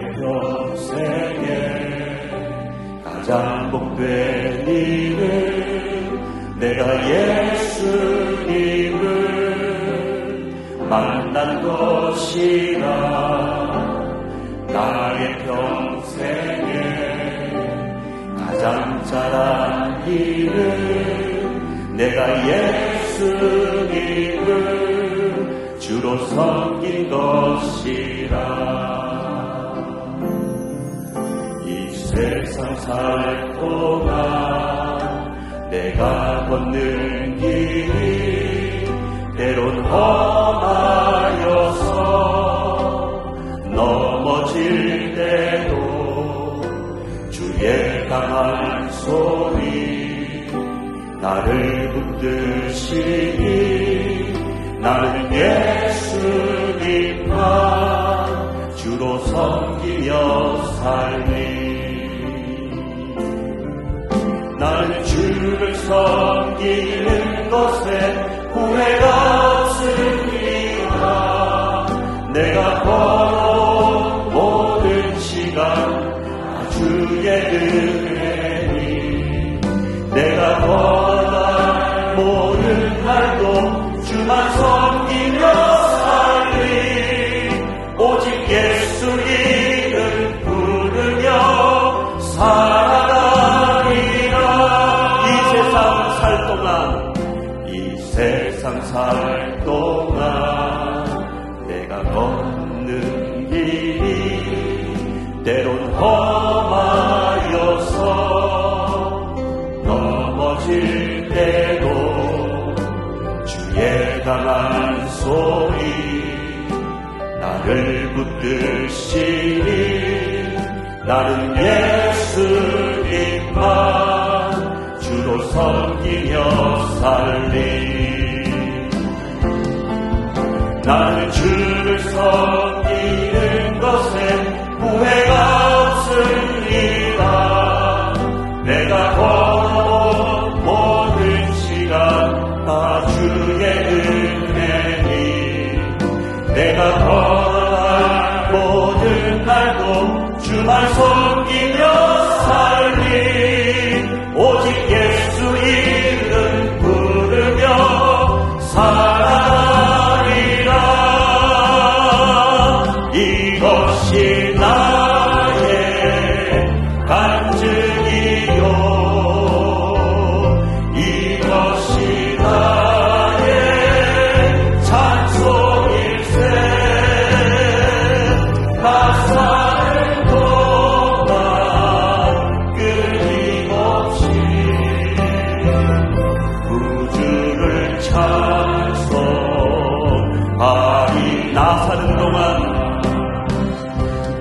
평생에 가장 복된 일은 내가 예수님을 만난 것이라. 나의 평생에 가장 잘한 일은 내가 예수님을 주로 섬긴 것이라. 세상 살 동안 내가 걷는 길이 때론 험하여서 넘어질 때도 주의 강한 소리 나를 붙드시니 나는 예수님만 주로 섬기며 살리 섬기는 것에 후회가 없으리라 내가 걸어온 모든 시간 주의 은혜니. 내가 걸어간 모든 날도 주만 섬기며 살리. 오직 예수 이 동안 이 세상 살 동안 내가 걷는 길이 때론 험하여서 넘어질 때도 주의 강한 소리 나를 붙드시니 나는 예수 살리. 나는 주를 섬기는 것에 high.